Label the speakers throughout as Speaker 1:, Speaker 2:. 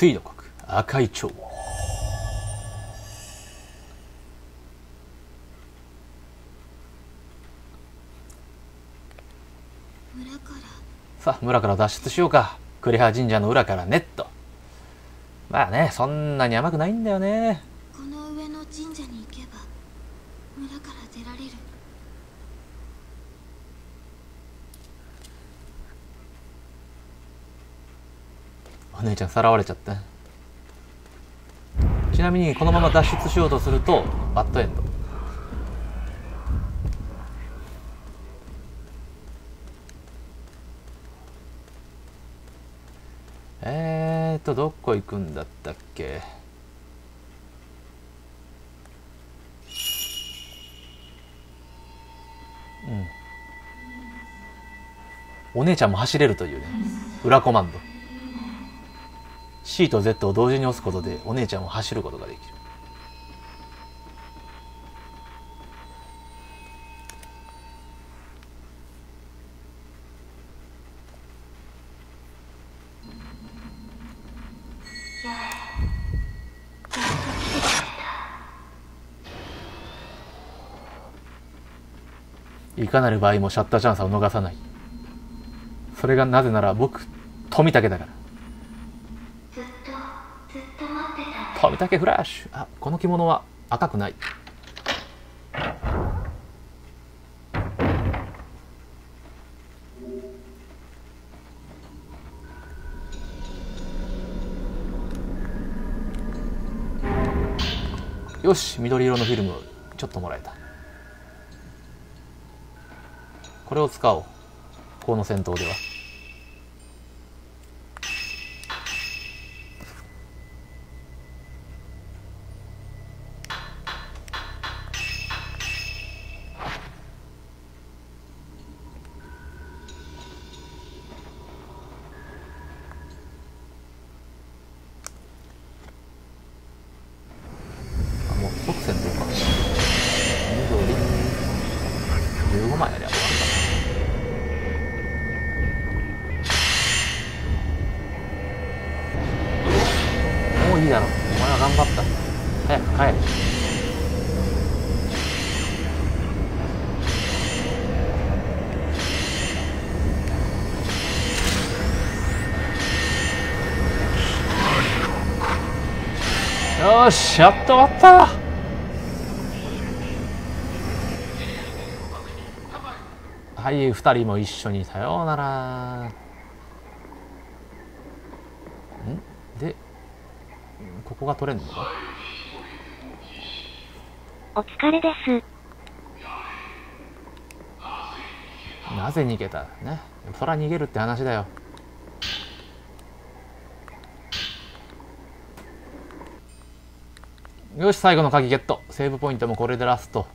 Speaker 1: 水の国赤い蝶。さあ村から脱出しようか。栗原神社の裏からネット。まあねそんなに甘くないんだよね
Speaker 2: この上の神社に行けば村から出られる
Speaker 1: お姉ちゃんさらわれちゃったちなみにこのまま脱出しようとするとバッドエンド。えーとどこ行くんだったっけ？うん。お姉ちゃんも走れるというね。裏コマンド。C と Z を同時に押すことでお姉ちゃんを走ることができる。いかなる場合もシャッターチャンスを逃さない。それがなぜなら僕富武だから
Speaker 2: ずっとずっと待ってた
Speaker 1: 富武フラッシュあこの着物は赤くない。よし緑色のフィルムちょっともらえた。これを使おう。この戦闘では。だろお前は頑張った。早く帰れ。よしやっと終わった。はい二人も一緒にさようなら。ん？でここが取れんのか。
Speaker 3: お疲れです。
Speaker 1: なぜ逃げた？ね？そら逃げるって話だよ。よし最後の鍵ゲット。セーブポイントもこれでラスト。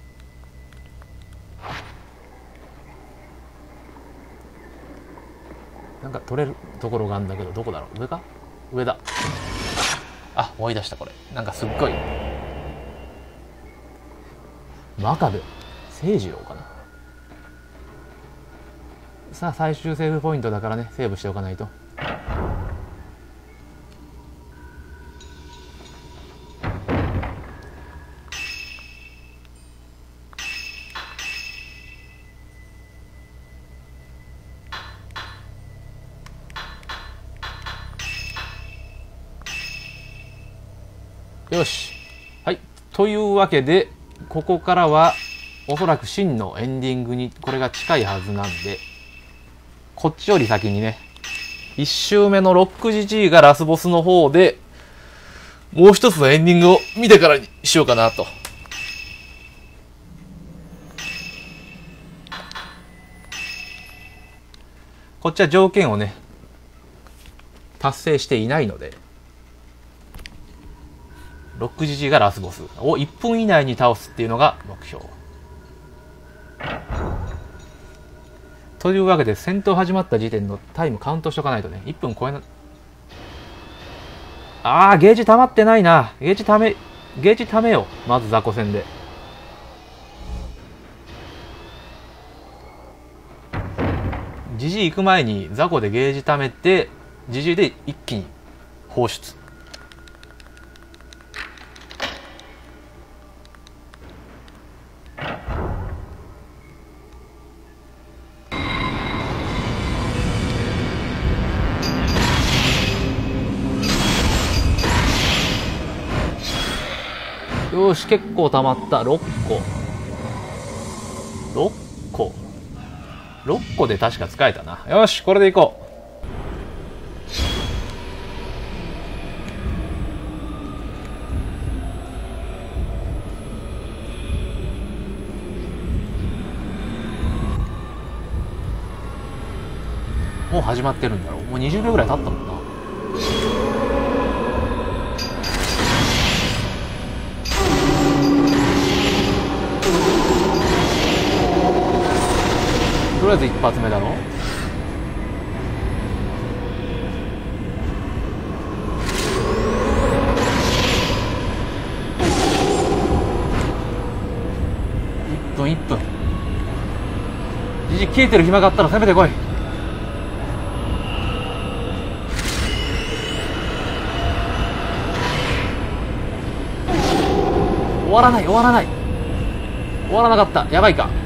Speaker 1: なんか取れるところがあるんだけどどこだろう？上か？上だあ思い出したこれ。なんかすっごい。真壁？誠二郎かな。さあ最終セーブポイントだからねセーブしておかないと。よし。はい。というわけでここからはおそらく真のエンディングにこれが近いはずなんでこっちより先にね1周目のロック GG がラスボスの方でもう一つのエンディングを見てからにしようかなと。こっちは条件をね達成していないのでロック GG がラスボス。を1分以内に倒すっていうのが目標。というわけで戦闘始まった時点のタイムカウントしとかないとね。1分超えなあーゲージ溜まってないな。ゲージためゲージためよまず雑魚戦で。ジジイ行く前に雑魚でゲージ溜めてジジイで一気に放出。よし結構溜まった。6個。6個。6個で確か使えたな。よしこれでいこう。もう始まってるんだろう。もう20秒ぐらい経ったもんな。とりあえず一発目だろ1分1分。じじ消えてる暇があったら攻めてこい。終わらない終わらない。終わらなかった。やばいか。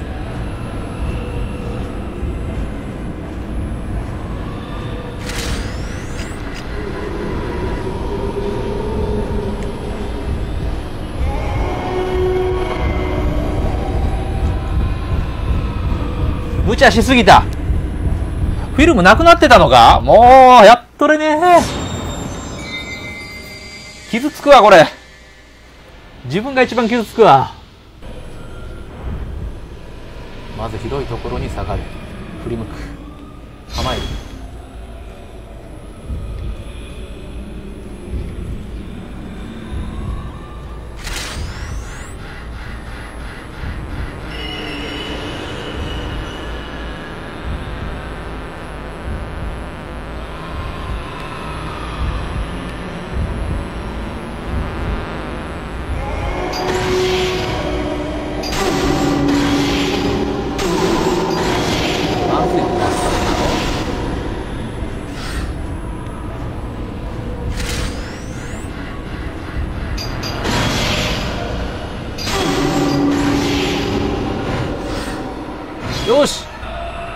Speaker 1: 無茶しすぎた。フィルムなくなってたのか？もうやっとれね。傷つくわこれ。自分が一番傷つくわ。まずひどいところに下がる。振り向く。構える。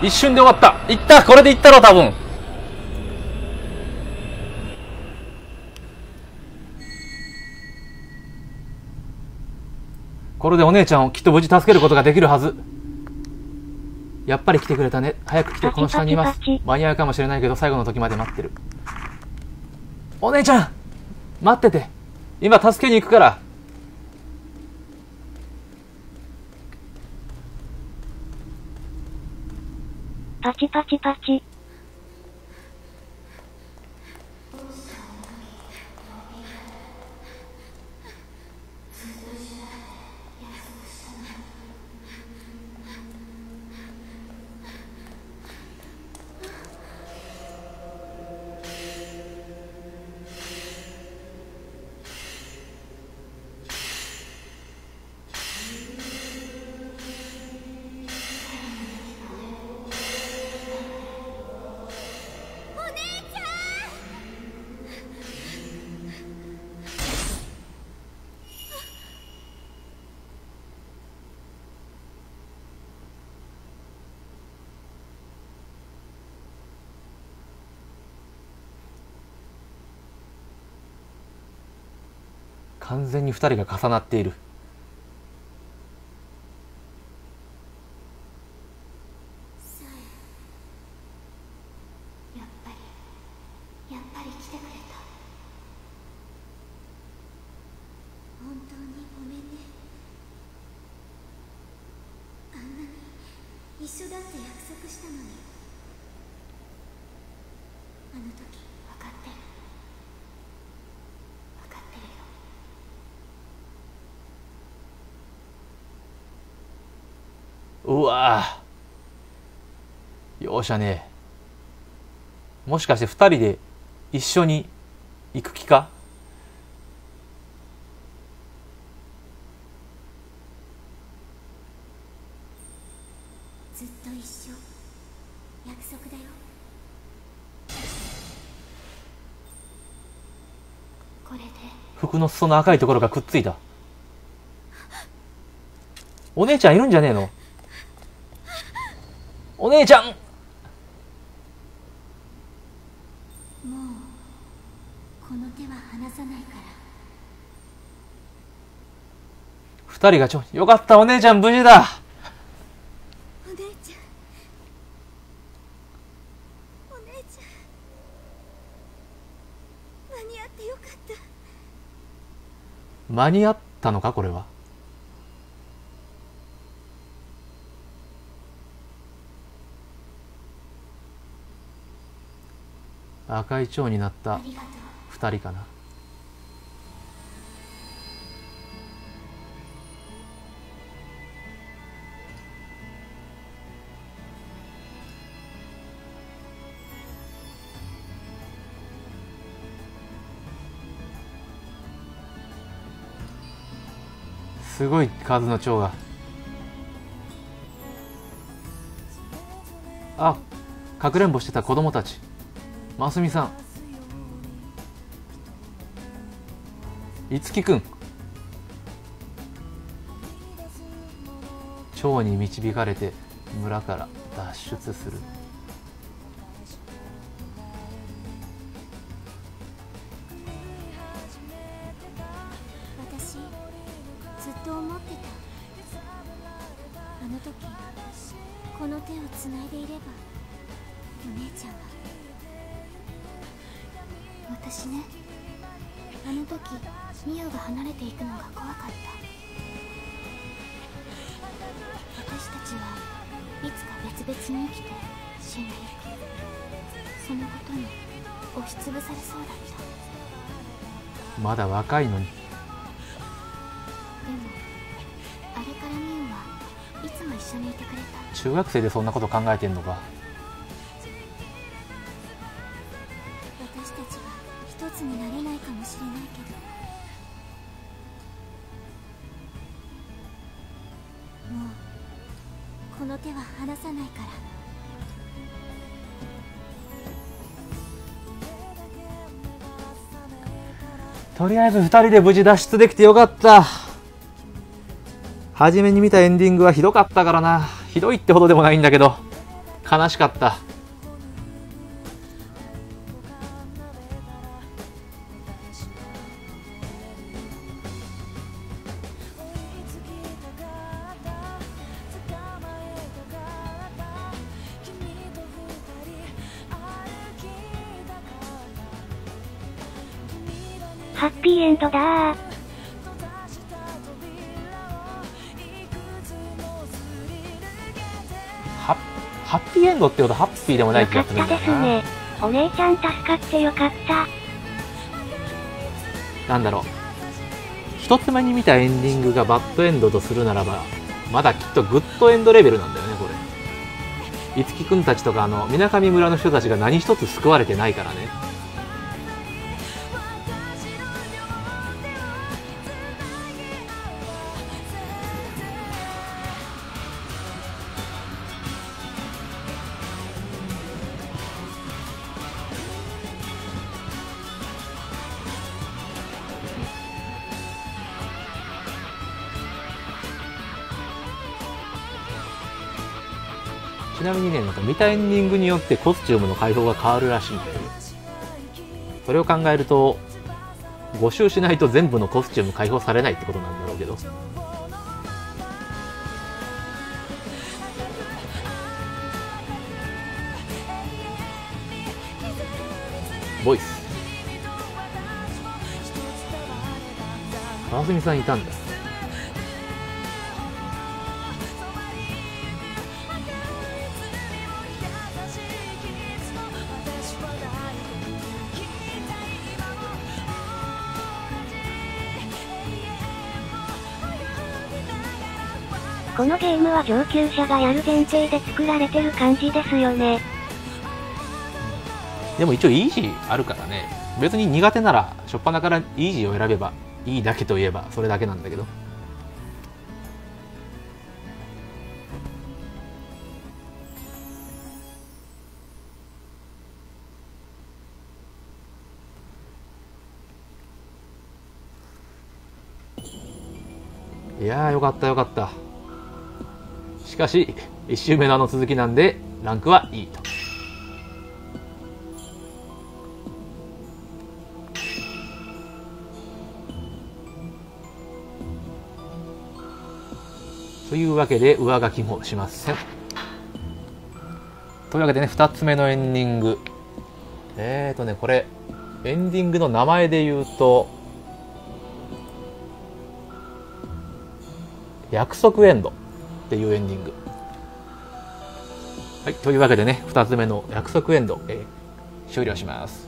Speaker 1: 一瞬で終わったいったこれでいったろ多分これでお姉ちゃんをきっと無事助けることができるはずやっぱり来てくれたね。早く来て、この下にいます間に合うかもしれないけど、最後の時まで待ってる。お姉ちゃん待ってて。今、助けに行くから。
Speaker 3: パチパチパチ。
Speaker 1: 完全に二人が重なっている。
Speaker 2: やっぱりやっぱり来てくれた。本当にごめんね。あんなに一緒だって約束したのに。あの時分かってる分かってるよ
Speaker 1: うわぁ。容赦ねえ。もしかして二人で一緒に行く気か？
Speaker 2: ずっと一緒約束だよこれで
Speaker 1: 服の裾の赤いところがくっついた。お姉ちゃんいるんじゃねえの？お姉ちゃん。
Speaker 2: もうこの手は離さないから。
Speaker 1: 二人がちょよかったお姉ちゃん無事だ。
Speaker 2: お姉ちゃん。お姉ちゃん。間に合ってよかった。
Speaker 1: 間に合ったのかこれは赤い蝶になった
Speaker 2: ありがとう
Speaker 1: 二人かな。すごい数の蝶が。あかくれんぼしてた子供たち。ますみさん。いつきくん。蝶に導かれて村から脱出する。
Speaker 2: ていくのが怖かった。私たちはいつか別々に生きて死んでいく。そのことに押しつぶされそうだった。
Speaker 1: まだ若いのに。
Speaker 2: でもあれからミオはいつも一緒にいてくれた。
Speaker 1: 中学生でそんなこと考えてんのか。
Speaker 2: 私たちは一つになれないかもしれないの手は離さないから。
Speaker 1: とりあえず2人で無事脱出できてよかった。初めに見たエンディングはひどかったからな。ひどいってほどでもないんだけど。悲しかった。
Speaker 3: ハッピーエンドだー。
Speaker 1: ハハッピーエンドってほどハッピーでもない
Speaker 3: よ
Speaker 1: 気がす
Speaker 3: かった
Speaker 1: るんだよな
Speaker 3: ですね。お姉ちゃん助かってよかった。
Speaker 1: なんだろう一つ目に見たエンディングがバッドエンドとするならばまだきっとグッドエンドレベルなんだよねこれいつきくんたちとかあの水上村の人たちが何一つ救われてないからねなみにねなんか見たエンディングによってコスチュームの解放が変わるらしいんだよそれを考えると5周しないと全部のコスチューム解放されないってことなんだろうけど。ボイス。川澄さんいたんだ。
Speaker 3: このゲームは上級者がやる前提で作られてる感じですよね。
Speaker 1: でも一応イージーあるからね。別に苦手なら初っ端からイージーを選べばいいだけといえばそれだけなんだけど。いやよかったよかった。しかし1周目のあの続きなんでランクはいいと。というわけで上書きもしません。というわけでね2つ目のエンディング。えーとねこれエンディングの名前で言うと約束エンド。っていうエンディング。はいというわけでね2つ目の約束エンド、えー終了します。